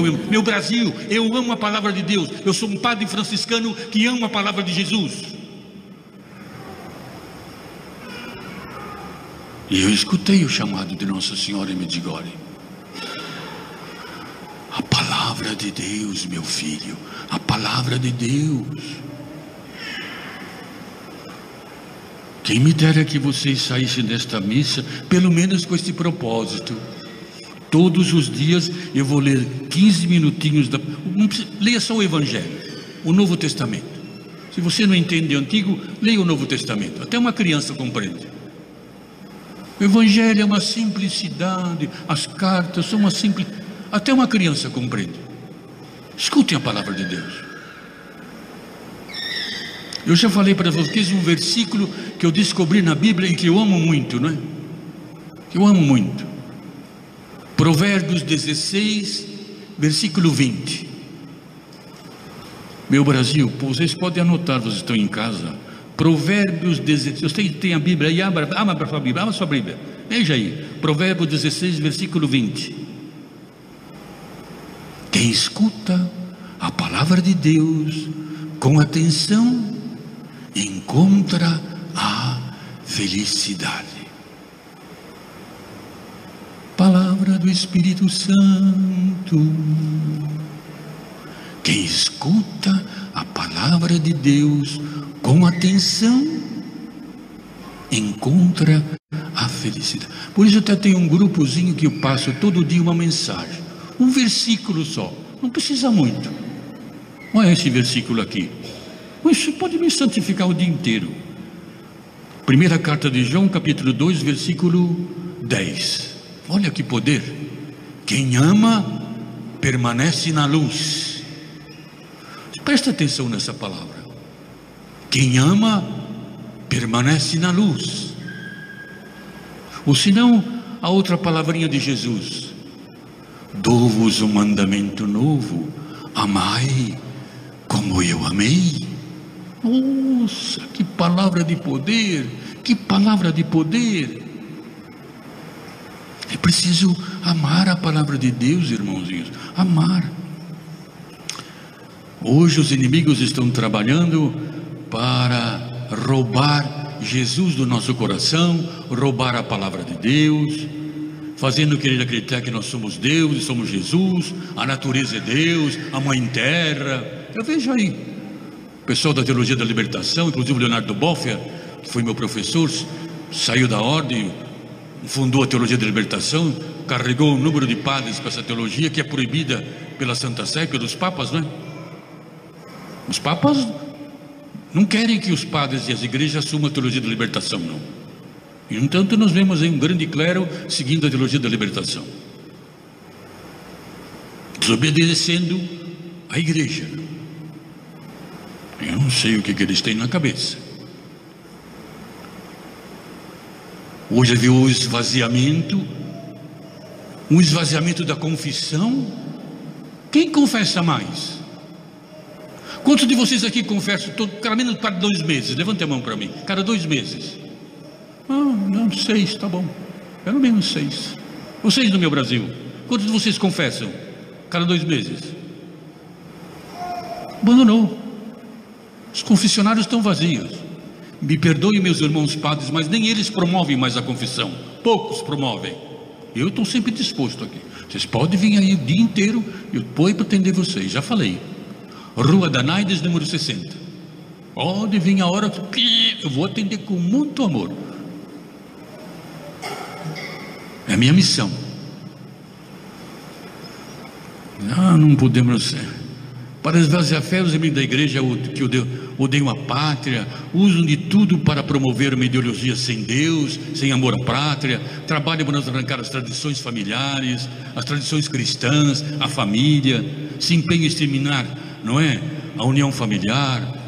meu, meu Brasil, eu amo a palavra de Deus. Eu sou um padre franciscano que ama a palavra de Jesus. E eu escutei o chamado de Nossa Senhora em Medigore. A palavra de Deus, meu filho, a palavra de Deus. Quem me dera que vocês saíssem desta missa, pelo menos com este propósito. Todos os dias eu vou ler 15 minutinhos, da, leia só o Evangelho, o Novo Testamento. Se você não entende o Antigo, leia o Novo Testamento. Até uma criança compreende. O Evangelho é uma simplicidade, as cartas são uma simples. Até uma criança compreende. Escutem a palavra de Deus. Eu já falei para vocês um versículo que eu descobri na Bíblia e que eu amo muito, não é? Eu amo muito. Provérbios 16, versículo 20. Meu Brasil, vocês podem anotar, vocês estão em casa. Provérbios 16. Você tem a Bíblia aí, abra, abra sua Bíblia, abra a sua Bíblia. Veja aí. Provérbios 16, versículo 20. Quem escuta a palavra de Deus com atenção encontra a felicidade. Palavra do Espírito Santo. Quem escuta a palavra de Deus com atenção encontra a felicidade. Por isso até tem um grupozinho que eu passo todo dia uma mensagem, um versículo só, não precisa muito. Olha esse versículo aqui. Você pode me santificar o dia inteiro. Primeira carta de João, capítulo 2, versículo 10. Olha que poder. Quem ama permanece na luz. Presta atenção nessa palavra. Quem ama permanece na luz. Ou senão, a outra palavrinha de Jesus. Dou-vos um mandamento novo: amai como eu amei. Nossa, que palavra de poder, que palavra de poder. É preciso amar a palavra de Deus, irmãozinhos, amar. Hoje os inimigos estão trabalhando para roubar Jesus do nosso coração, roubar a palavra de Deus, fazendo querer acreditar que nós somos Deus e somos Jesus, a natureza é Deus, a mãe terra. Eu vejo aí, o pessoal da Teologia da Libertação, inclusive o Leonardo Boffer, que foi meu professor, saiu da ordem, fundou a Teologia da Libertação, carregou um número de padres para essa teologia que é proibida pela Santa Sé, pelos papas, não é? Os papas não querem que os padres e as igrejas assumam a teologia da libertação, não. E, no entanto, nós vemos aí um grande clero seguindo a teologia da libertação, desobedecendo a igreja. Eu não sei o que, que eles têm na cabeça. Hoje viu o esvaziamento, um esvaziamento da confissão. Quem confessa mais? Quantos de vocês aqui confessam todo, cada menos para dois meses? Levante a mão para mim. Cada dois meses. Ah, não, seis, está bom. Pelo menos seis. Vocês no meu Brasil, quantos de vocês confessam? Cada dois meses? Abandonou. Os confessionários estão vazios. Me perdoem, meus irmãos padres, mas nem eles promovem mais a confissão. Poucos promovem. Eu estou sempre disposto aqui. Vocês podem vir aí o dia inteiro, eu vou para atender vocês. Já falei. Rua Danaides, número 60. Pode vir a hora que eu vou atender com muito amor. É a minha missão. Ah, não podemos. Para esvaziar fé, os amigos da igreja que odeiam a pátria, usam de tudo para promover uma ideologia sem Deus, sem amor à pátria, trabalham para nos arrancar as tradições familiares, as tradições cristãs, a família, se empenham em exterminar, não é? A união familiar,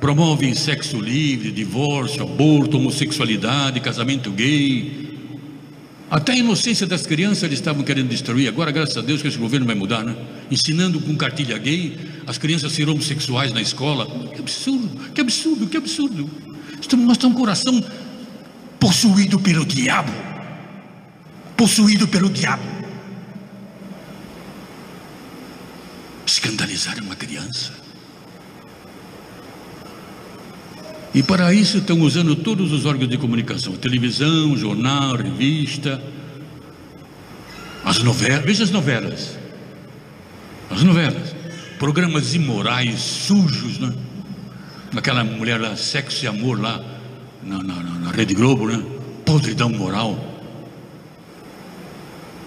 promovem sexo livre, divórcio, aborto, homossexualidade, casamento gay, até a inocência das crianças eles estavam querendo destruir. Agora, graças a Deus, que esse governo vai mudar, né? Ensinando com cartilha gay, as crianças serão homossexuais na escola. Que absurdo, que absurdo, que absurdo. Estamos, nós temos um coração possuído pelo diabo. Possuído pelo diabo. ironizar uma criança. E para isso estão usando todos os órgãos de comunicação: televisão, jornal, revista, as novelas. Veja as novelas. As novelas. Programas imorais, sujos, né? Aquela mulher lá, sexo e amor lá, na, na, na Rede Globo, né? Podridão moral.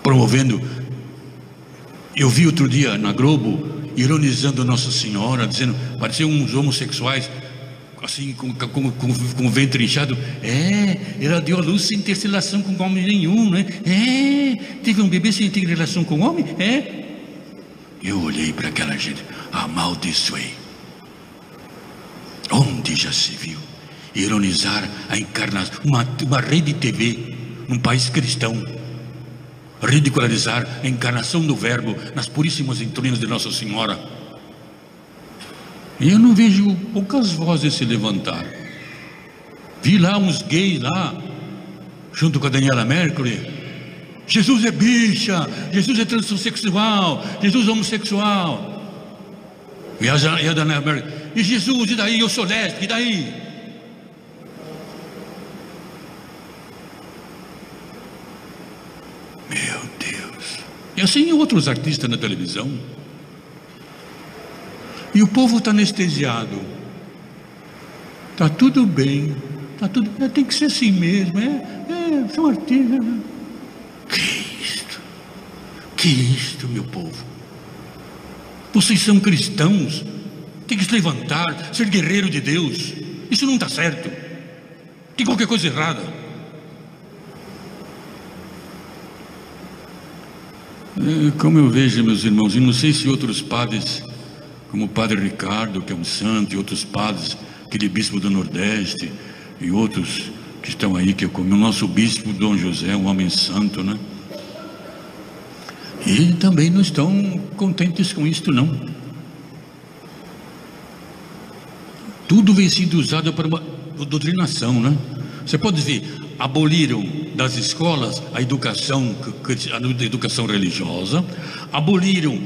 Promovendo. Eu vi outro dia na Globo, ironizando Nossa Senhora, dizendo, pareciam uns homossexuais assim, com, com, com, com o ventre inchado. É, ela deu a luz sem ter relação com homem nenhum, né? É, teve um bebê sem ter relação com homem? É. Eu olhei para aquela gente, amaldiçoei. Onde já se viu ironizar a encarnação, uma, uma rede TV num país cristão, ridicularizar a encarnação do Verbo nas puríssimas entranhas de Nossa Senhora? E eu não vejo poucas vozes se levantar. Vi lá uns gays lá, junto com a Daniela Mercury. Jesus é bicha, Jesus é transexual, Jesus é homossexual. E a, Mercury, e Jesus, e daí? Eu sou lésbica, e daí? Meu Deus. E assim outros artistas na televisão. E o povo está anestesiado. Está tudo bem. Tá tudo, tem que ser assim mesmo. É, é, são artistas. Que isto? Meu povo? Vocês são cristãos. Tem que se levantar, ser guerreiro de Deus. Isso não está certo. Tem qualquer coisa errada. É, como eu vejo, meus irmãos, e não sei se outros padres como o padre Ricardo, que é um santo, e outros padres, aquele bispo do Nordeste, e outros que estão aí, que é como o nosso bispo Dom José, um homem santo, né? E também não estão contentes com isto, não. Tudo vem sendo usado para uma doutrinação, né? Você pode ver, aboliram das escolas a educação, a educação religiosa, aboliram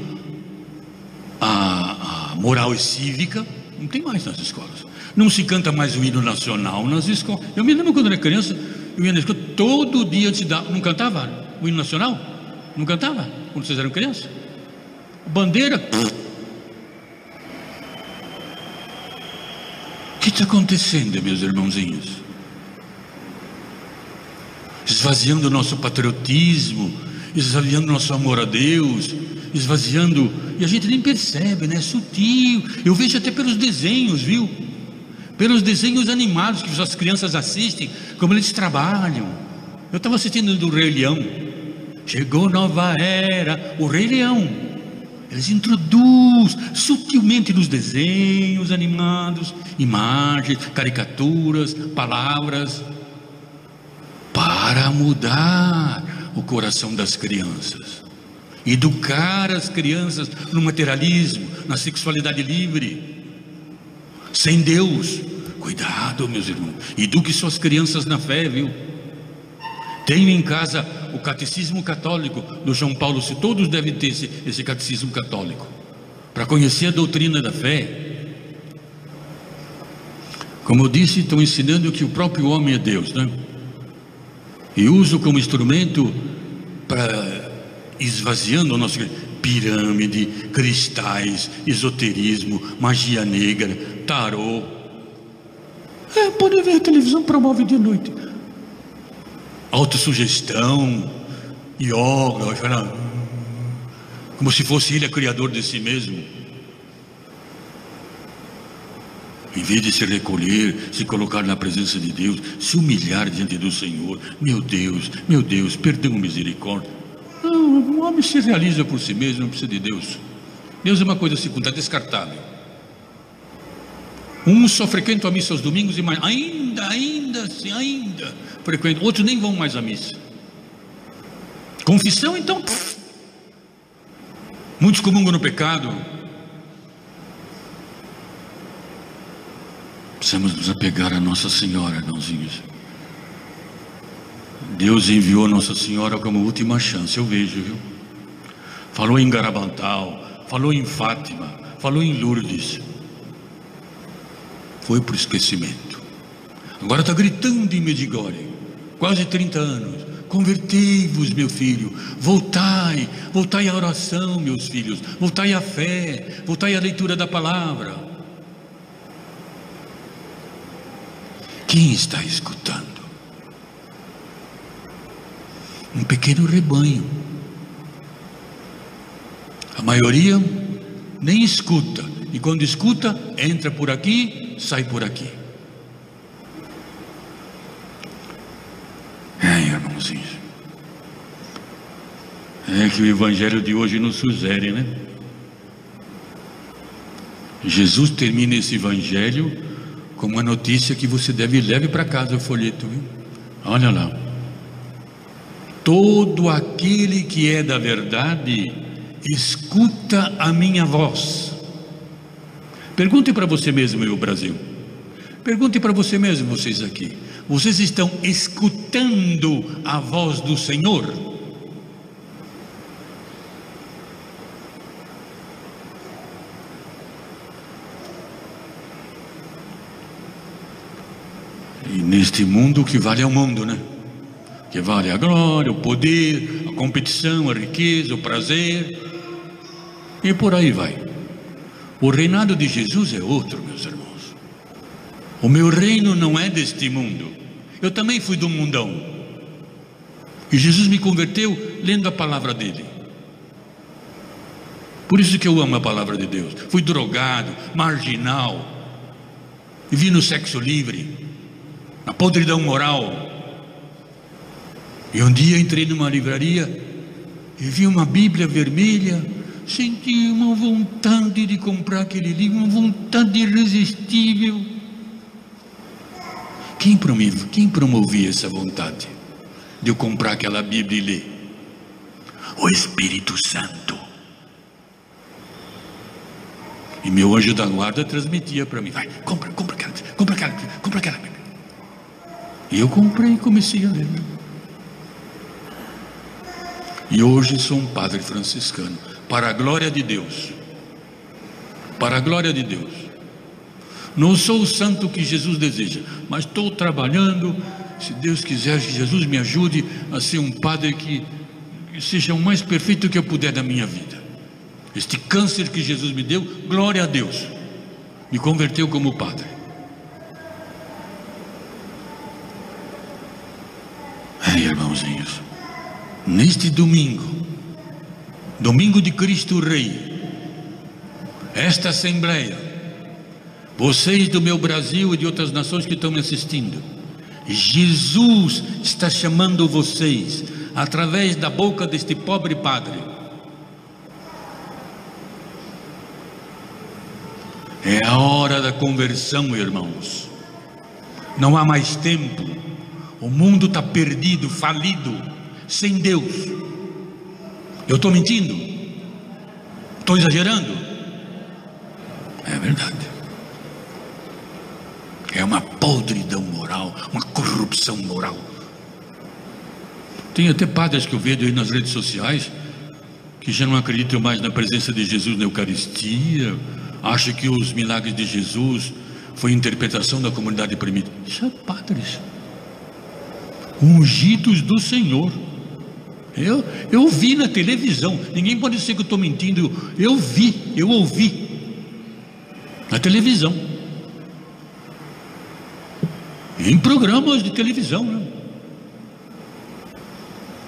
a moral e cívica, não tem mais nas escolas. Não se canta mais o hino nacional nas escolas. Eu me lembro quando era criança, eu ia na escola, todo dia se dá. Não cantava o hino nacional? Não cantava? Quando vocês eram crianças? Bandeira. O que está acontecendo, meus irmãozinhos? Esvaziando nosso patriotismo, esvaziando nosso amor a Deus, esvaziando, e a gente nem percebe, né? Sutil. Eu vejo até pelos desenhos, viu? Pelos desenhos animados que as crianças assistem, como eles trabalham. Eu estava assistindo do Rei Leão. Chegou nova era, o Rei Leão. Eles introduzem sutilmente nos desenhos animados, imagens, caricaturas, palavras, para mudar o coração das crianças. Educar as crianças no materialismo, na sexualidade livre, sem Deus. Cuidado, meus irmãos. Eduque suas crianças na fé, viu? Tenho em casa o catecismo católico do João Paulo, se todos devem ter esse, esse catecismo católico, para conhecer a doutrina da fé. Como eu disse, estão ensinando que o próprio homem é Deus, né? E uso como instrumento para esvaziando o nosso pirâmide, cristais, esoterismo, magia negra, tarô. É, pode ver a televisão promove de noite. Autossugestão, yoga, como se fosse ele o criador de si mesmo. Em vez de se recolher, se colocar na presença de Deus, se humilhar diante do Senhor, meu Deus, meu Deus, perdão, misericórdia. Não, o homem se realiza por si mesmo, não precisa de Deus. Deus é uma coisa secundária, descartável. Uns só frequentam a missa aos domingos e mais, ainda, ainda, sim, ainda frequentam. Outros nem vão mais à missa. Confissão, então, pff. muitos comungam no pecado. Precisamos nos apegar a Nossa Senhora, irmãozinhos. Deus enviou Nossa Senhora como última chance, eu vejo, viu? Falou em Garabantal, falou em Fátima, falou em Lourdes. Foi para o esquecimento. Agora está gritando em Medigore, quase 30 anos. Convertei-vos, meu filho, voltai, voltai à oração, meus filhos, voltai à fé, voltai à leitura da palavra. Quem está escutando? Um pequeno rebanho. A maioria nem escuta, e quando escuta, entra por aqui, sai por aqui. É, irmãozinhos. É que o evangelho de hoje nos sugere, né? Jesus termina esse evangelho com uma notícia que você deve leve para casa o folheto, viu? Olha lá. Todo aquele que é da verdade escuta a minha voz. Pergunte para você mesmo, meu Brasil. Pergunte para você mesmo, vocês aqui. Vocês estão escutando a voz do Senhor? E neste mundo que vale ao mundo, né? Que vale a glória, o poder, a competição, a riqueza, o prazer. E por aí vai. O reinado de Jesus é outro, meus irmãos. O meu reino não é deste mundo. Eu também fui do mundão. E Jesus me converteu lendo a palavra dele. Por isso que eu amo a palavra de Deus. Fui drogado, marginal. Vivi no sexo livre, na podridão moral. E um dia entrei numa livraria e vi uma Bíblia vermelha. Senti uma vontade de comprar aquele livro, uma vontade irresistível. Quem promovia, quem promovia essa vontade de eu comprar aquela Bíblia e ler? O Espírito Santo. E meu anjo da guarda transmitia para mim: vai, compra, compra aquela, compra aquela, compra aquela. E eu comprei e comecei a ler. E hoje sou um padre franciscano, para a glória de Deus. Para a glória de Deus. Não sou o santo que Jesus deseja, mas estou trabalhando. Se Deus quiser, que Jesus me ajude a ser um padre que seja o mais perfeito que eu puder da minha vida. Este câncer que Jesus me deu, glória a Deus, me converteu como padre. É, irmãozinhos, neste domingo, domingo de Cristo Rei, esta Assembleia, vocês do meu Brasil e de outras nações que estão me assistindo, Jesus está chamando vocês através da boca deste pobre padre. É a hora da conversão, irmãos. Não há mais tempo. O mundo está perdido, falido, sem Deus. Eu estou mentindo? Estou exagerando? É verdade. É uma podridão moral, uma corrupção moral. Tem até padres que eu vejo aí nas redes sociais que já não acreditam mais na presença de Jesus na Eucaristia, acham que os milagres de Jesus foi interpretação da comunidade primitiva. Isso é padres, ungidos do Senhor. Eu, eu vi na televisão, ninguém pode dizer que eu estou mentindo. Eu vi, eu ouvi na televisão, em programas de televisão, né?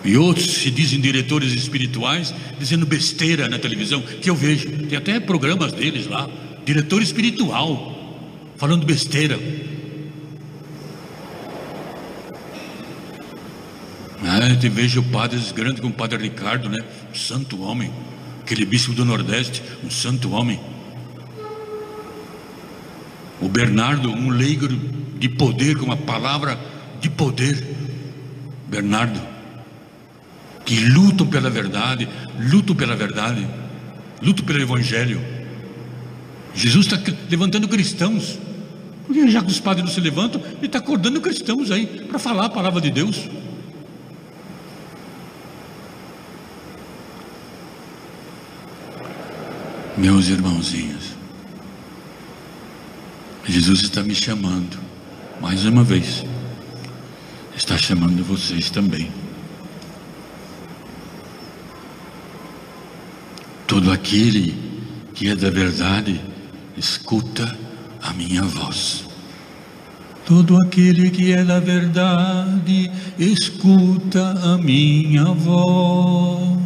E outros se dizem diretores espirituais, dizendo besteira na televisão, que eu vejo. Tem até programas deles lá, diretor espiritual, falando besteira. É, te vejo padres grandes como o padre Ricardo, né? Um santo homem. Aquele bispo do Nordeste, um santo homem. O Bernardo, um leigo de poder, com uma palavra de poder. Bernardo, que lutam pela verdade, lutam pela verdade, lutam pelo Evangelho. Jesus está levantando cristãos. Porque já que os padres não se levantam, ele está acordando cristãos aí para falar a palavra de Deus. Meus irmãozinhos, Jesus está me chamando, mais uma vez, está chamando vocês também. Todo aquele que é da verdade, escuta a minha voz. Todo aquele que é da verdade, escuta a minha voz.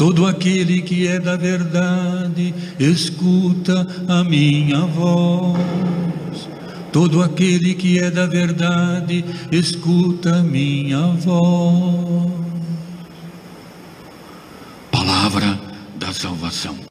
Todo aquele que é da verdade, escuta a minha voz. Todo aquele que é da verdade, escuta a minha voz. Palavra da salvação.